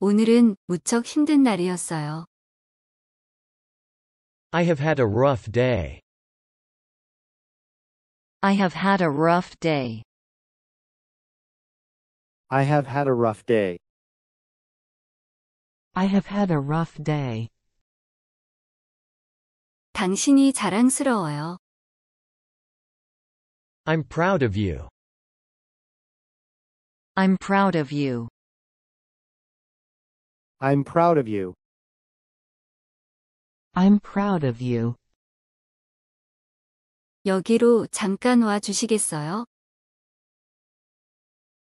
오늘은 무척 힘든 날이었어요. I have had a rough day. I have had a rough day. I have had a rough day. I have had a rough day. 당신이 자랑스러워요. I'm proud of you. I'm proud of you. I'm proud of you. I'm proud of you. 여기로 잠깐 와 주시겠어요?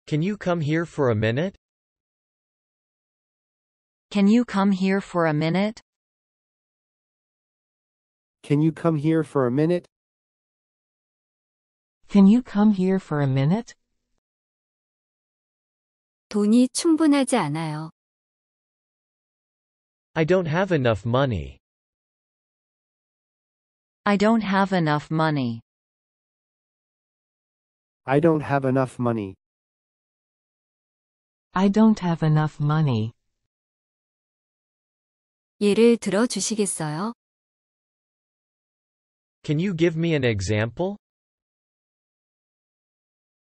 Can you come here for a minute? Can you come here for a minute? Can you come here for a minute? Can you come here for a minute? 돈이 충분하지 않아요. I don't have enough money. I don't have enough money. I don't have enough money. I don't have enough money. 예를 들어 주시겠어요? Can you give me an example?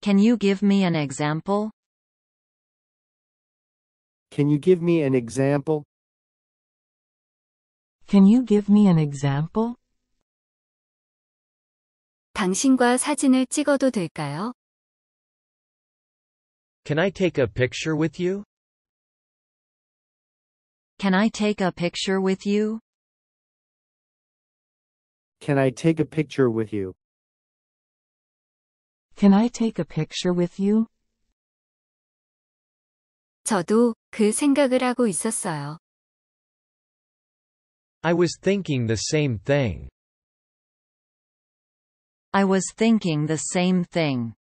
Can you give me an example? Can you give me an example? Can you give me an example? 당신과 사진을 찍어도 될까요? Can I take a picture with you? Can I take a picture with you? Can I take a picture with you? Can I take a picture with you? 저도 그 생각을 하고 있었어요. I was thinking the same thing. I was thinking the same thing.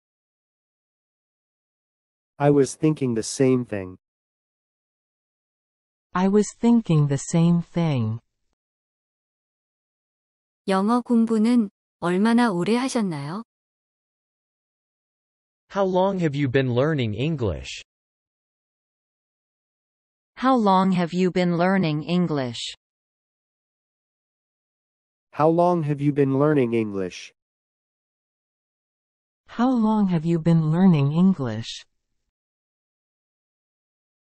I was thinking the same thing. I was thinking the same thing. 영어 공부는 얼마나 오래 하셨나요? How long have you been learning English? How long have you been learning English? How long have you been learning English? How long have you been learning English?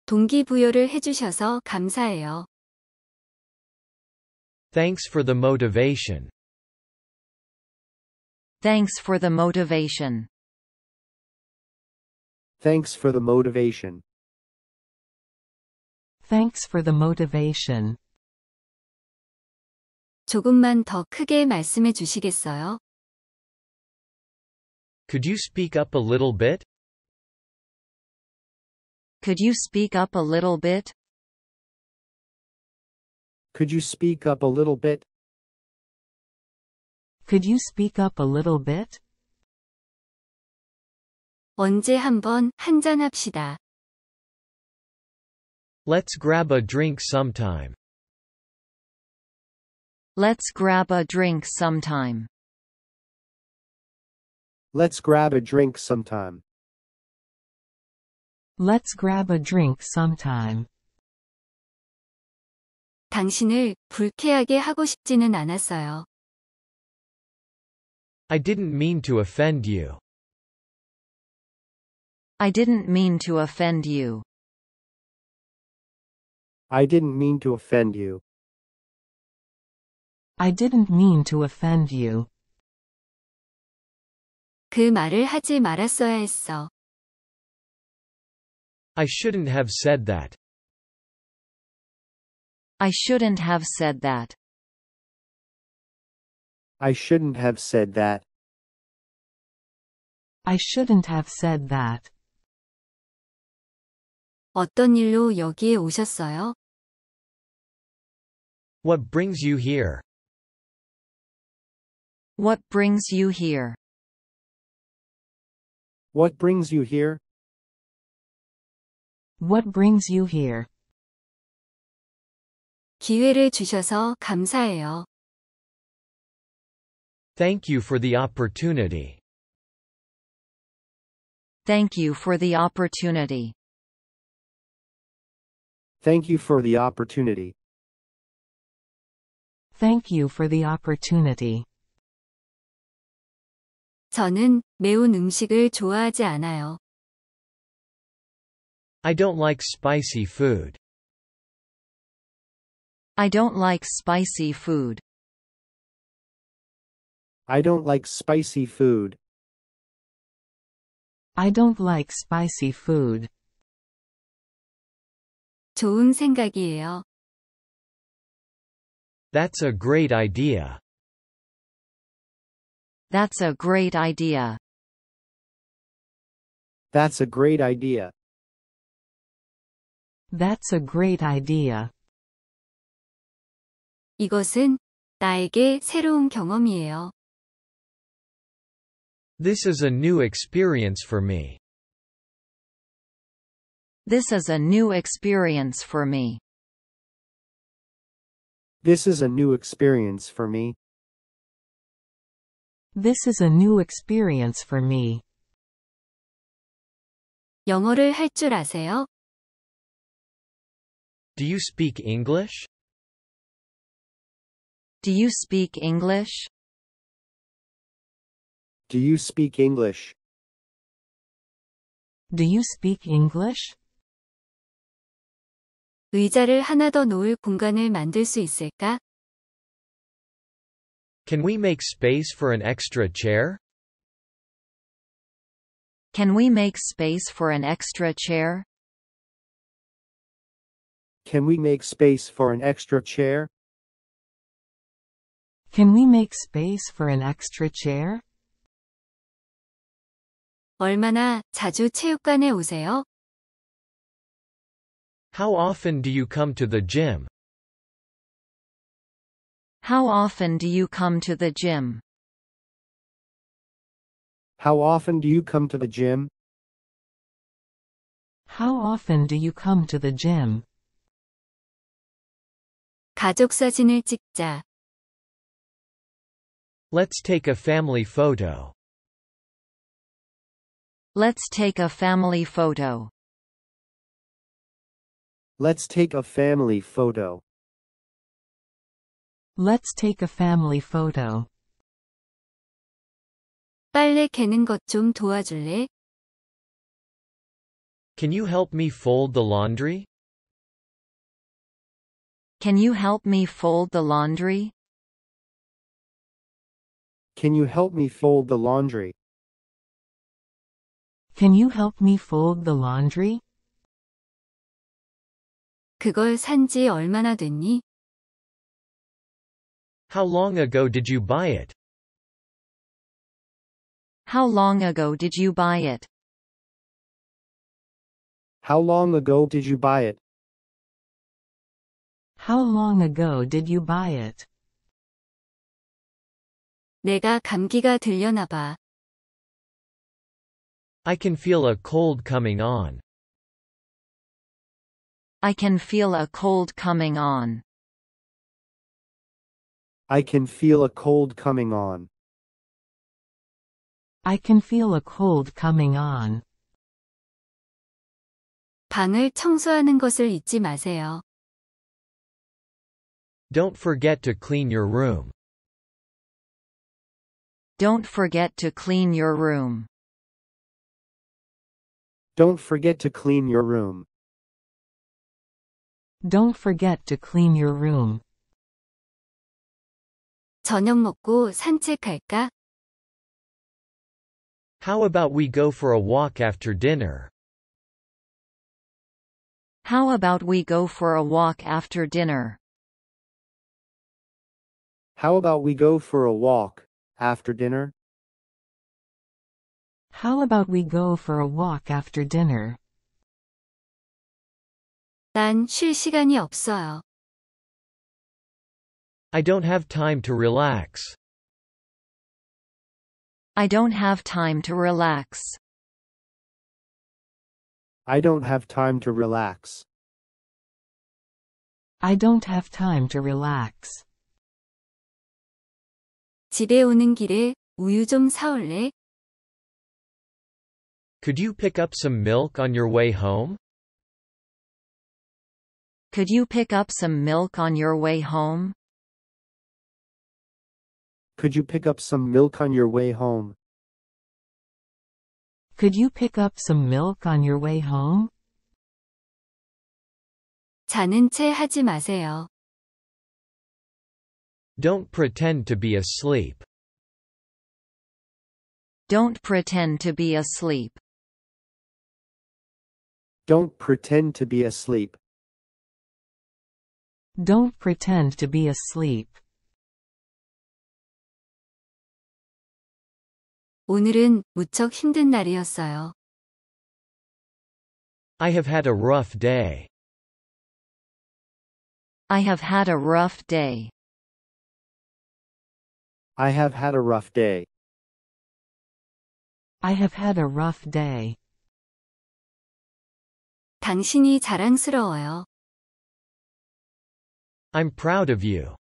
동기부여를 해주셔서 감사해요. Thanks for the motivation. Thanks for the motivation. Thanks for the motivation. Thanks for the motivation. 조금만 더 크게 말씀해 주시겠어요? Could you speak up a little bit? Could you speak up a little bit? Could you speak up a little bit? Could you speak up a little bit? 언제 한번 한잔 합시다. Let's grab a drink sometime. Let's grab a drink sometime. Let's grab a drink sometime. Let's grab a drink sometime. 당신을 불쾌하게 하고 싶지는 않았어요. I didn't mean to offend you. I didn't mean to offend you. I didn't mean to offend you. I didn't mean to offend you. 그 말을 하지 말았어야 했어. I shouldn't have said that. I shouldn't have said that. I shouldn't have said that. I shouldn't have said that. 어떤 일로 여기에 오셨어요? What brings you here? What brings you here? What brings you here? What brings you here? 기회를 주셔서 감사해요. Thank you for the opportunity. Thank you for the opportunity. Thank you for the opportunity. Thank you for the opportunity. 저는 매운 음식을 좋아하지 않아요. I don't like spicy food. I don't like spicy food. I don't like spicy food. I don't like spicy food. 좋은 생각이에요. That's a great idea. That's a great idea. That's a great idea. That's a great idea. 이것은 나에게 새로운 경험이에요. This is a new experience for me. This is a new experience for me. This is a new experience for me. This is a new experience for me. 영어를 할 줄 아세요? Do you speak English? Do you speak English? Do you speak English? Do you speak English? 의자를 하나 더 놓을 공간을 만들 수 있을까? Can we make space for an extra chair? Can we make space for an extra chair? Can we make space for an extra chair? Can we make space for an extra chair? 얼마나 자주 체육관에 오세요? How often do you come to the gym? How often do you come to the gym? How often do you come to the gym? How often do you come to the gym? 가족 사진을 찍자. Let's take a family photo. Let's take a family photo. Let's take a family photo. Let's take a family photo. 빨래 개는 것 좀 도와줄래? Can you help me fold the laundry? Can you help me fold the laundry? Can you help me fold the laundry? Can you help me fold the laundry? 그걸 산 지 얼마나 됐니? How long ago did you buy it? How long ago did you buy it? How long ago did you buy it? How long ago did you buy it? 내가 감기가 들려나 봐. I can feel a cold coming on. I can feel a cold coming on. I can feel a cold coming on. I can feel a cold coming on. 방을 청소하는 것을 잊지 마세요. Don't forget to clean your room. Don't forget to clean your room. Don't forget to clean your room. Don't forget to clean your room. 저녁 먹고 산책할까? How about we go for a walk after dinner? How about we go for a walk after dinner? How about we go for a walk after dinner? How about we go for a walk after dinner? 난 쉴 시간이 없어요. I don't have time to relax. I don't have time to relax. I don't have time to relax. I don't have time to relax. 집에 오는 길에 우유 좀 사올래? Could you pick up some milk on your way home? Could you pick up some milk on your way home? Could you pick up some milk on your way home? Could you pick up some milk on your way home? 자는 채 하지 마세요. Don't pretend to be asleep. Don't pretend to be asleep. Don't pretend to be asleep. Don't pretend to be asleep. 오늘은 무척 힘든 날이었어요. I have had a rough day. I have had a rough day. I have had a rough day. I have had a rough day. 당신이 자랑스러워요. I'm proud of you.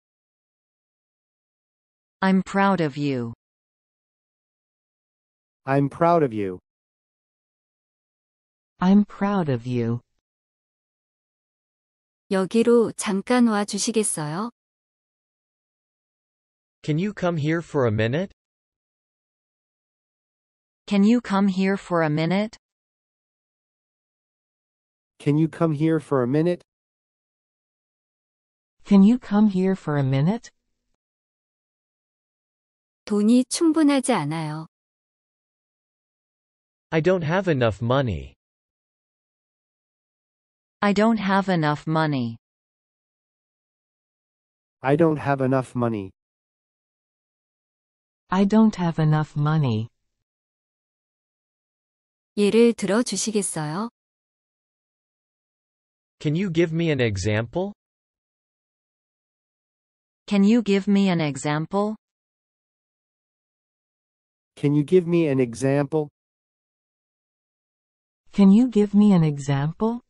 I'm proud of you. I'm proud of you. I'm proud of you. 여기로 잠깐 와 주시겠어요? Can you come here for a minute? Can you come here for a minute? Can you come here for a minute? Can you come here for a minute? 돈이 충분하지 않아요. I don't have enough money. I don't have enough money. I don't have enough money. I don't have enough money. 예를 들어 주시겠어요? Can you give me an example? Can you give me an example? Can you give me an example? Can you give me an example?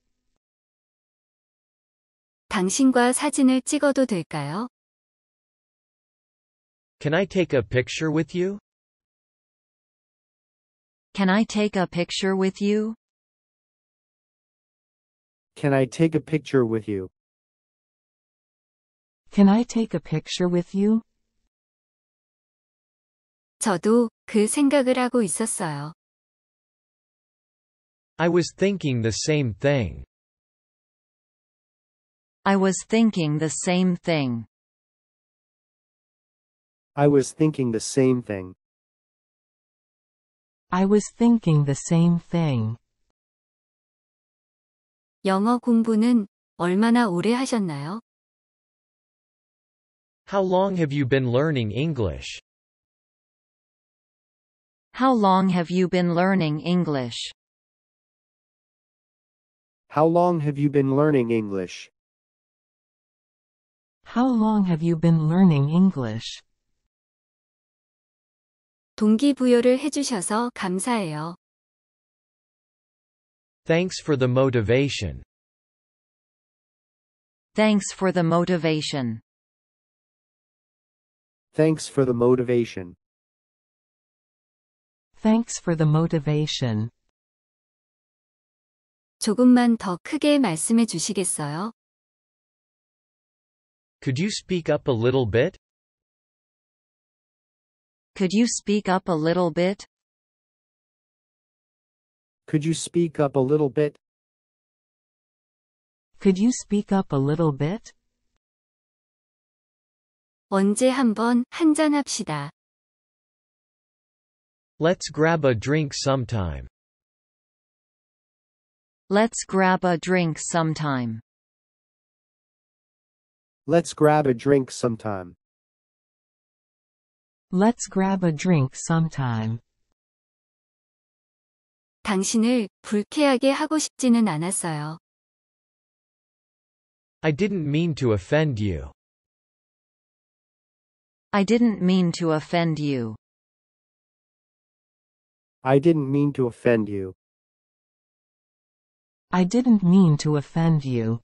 당신과 사진을 찍어도 될까요? Can I take a picture with you? Can I take a picture with you? Can I take a picture with you? Can I take a picture with you? 저도 그 생각을 하고 있었어요. I was thinking the same thing. I was thinking the same thing. I was thinking the same thing. I was thinking the same thing. 영어 공부는 얼마나 오래 하셨나요? How long have you been learning English? How long have you been learning English? How long have you been learning English? How long have you been learning English? 동기부여를 해주셔서 감사해요. Thanks for the motivation. Thanks for the motivation. Thanks for the motivation. Thanks for the motivation. 조금만 더 크게 말씀해 주시겠어요? Could you speak up a little bit? Could you speak up a little bit? Could you speak up a little bit? Could you speak up a little bit? 언제 한번 한잔 합시다. Let's grab a drink sometime. Let's grab a drink sometime. Let's grab a drink sometime. Let's grab a drink sometime. 당신을 불쾌하게 하고 싶지는 않았어요. I didn't mean to offend you. I didn't mean to offend you. I didn't mean to offend you. I didn't mean to offend you.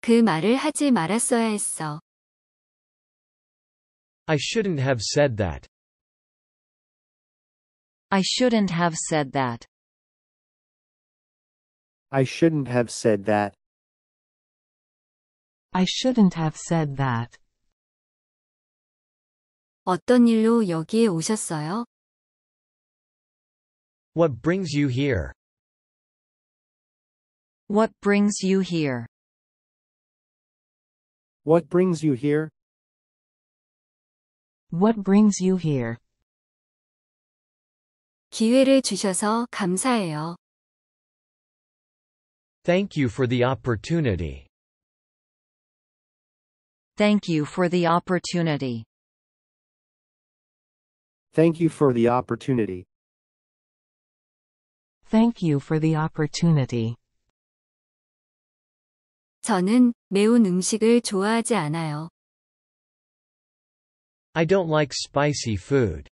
그 말을 하지 말았어야 했어. I shouldn't have said that. I shouldn't have said that. I shouldn't have said that. I shouldn't have said that. 어떤 일로 여기에 오셨어요? What brings you here? What brings you here? What brings you here? What brings you here? 기회를 주셔서 감사해요. Thank you for the opportunity. Thank you for the opportunity. Thank you for the opportunity. Thank you for the opportunity. 저는 매운 음식을 좋아하지 않아요. I don't like spicy food.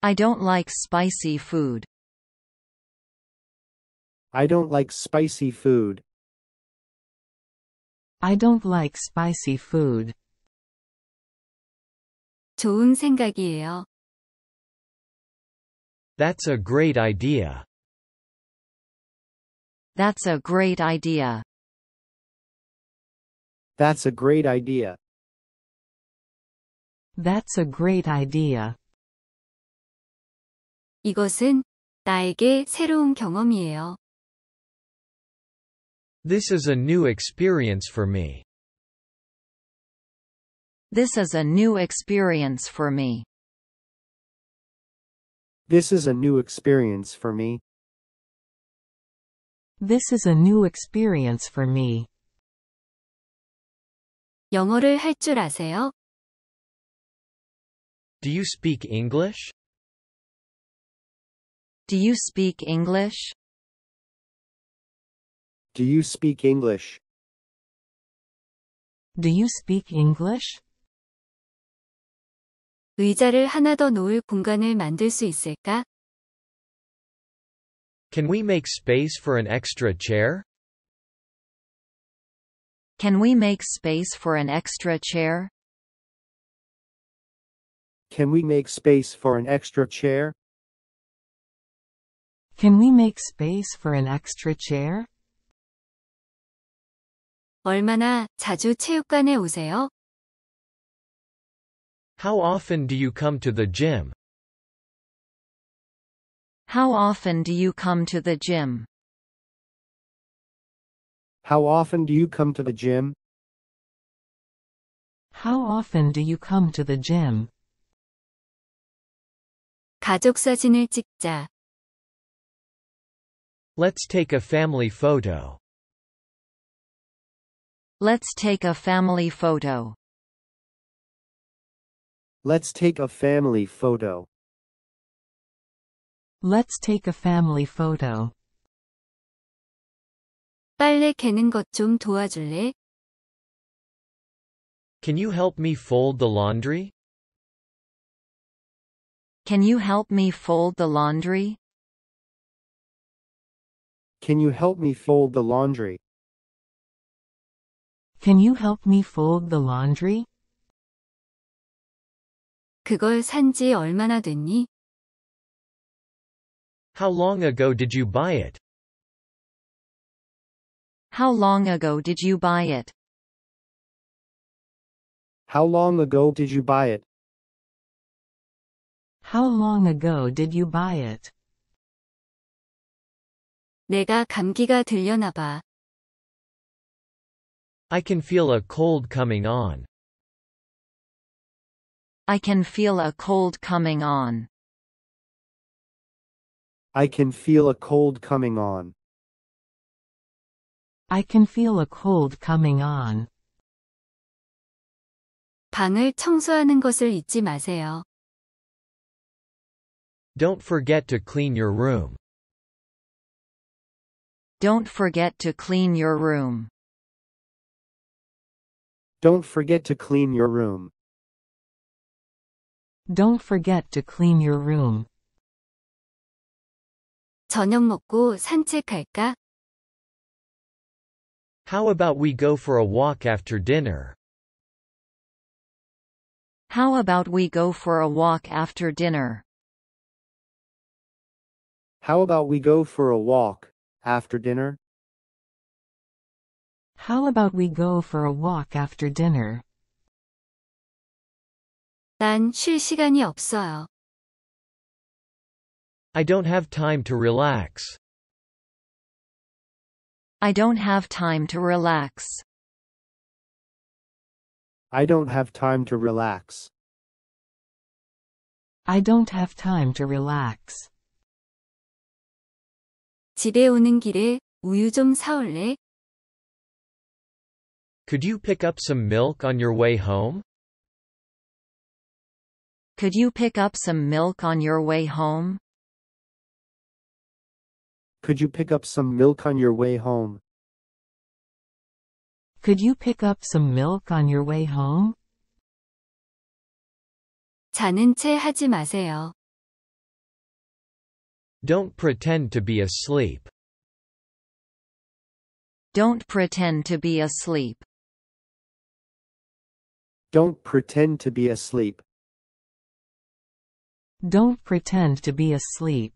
I don't like spicy food. I don't like spicy food. I don't like spicy food. 좋은 생각이에요. That's a great idea. That's a great idea. That's a great idea. That's a great idea. 이것은 나에게 새로운 경험이에요. This is a new experience for me. This is a new experience for me. This is a new experience for me. This is a new experience for me. 영어를 할 줄 아세요? Do you speak English? Do you speak English? Do you speak English? Do you speak English? 의자를 하나 더 놓을 공간을 만들 수 있을까? Can we make space for an extra chair? Can we make space for an extra chair? Can we make space for an extra chair? Can we make space for an extra chair? 얼마나 자주 체육관에 오세요? How often do you come to the gym? How often do you come to the gym? How often do you come to the gym? How often do you come to the gym? 가족 사진을 찍자. Let's take a family photo. Let's take a family photo. Let's take a family photo. Let's take a family photo. 빨래 개는 것 좀 도와줄래? Can you help me fold the laundry? Can you help me fold the laundry? Can you help me fold the laundry? Can you help me fold the laundry? 그걸 산 지 얼마나 됐니? How long ago did you buy it? How long ago did you buy it? How long ago did you buy it? How long ago did you buy it? 내가 감기가 들려나 봐. I can feel a cold coming on. I can feel a cold coming on. I can feel a cold coming on. I can feel a cold coming on. 방을 청소하는 것을 잊지 마세요. Don't forget to clean your room. Don't forget to clean your room. Don't forget to clean your room. Don't forget to clean your room. 저녁 먹고 산책할까? How about we go for a walk after dinner? How about we go for a walk after dinner? How about we go for a walk after dinner? How about we go for a walk after dinner? 난 쉴 시간이 없어요. I don't have time to relax. I don't have time to relax. I don't have time to relax. I don't have time to relax. 집에 오는 길에 우유 좀 사올래? Could you pick up some milk on your way home? Could you pick up some milk on your way home? Could you pick up some milk on your way home? Could you pick up some milk on your way home? 자는 채 하지 마세요. Don't pretend to be asleep. Don't pretend to be asleep. Don't pretend to be asleep. Don't pretend to be asleep.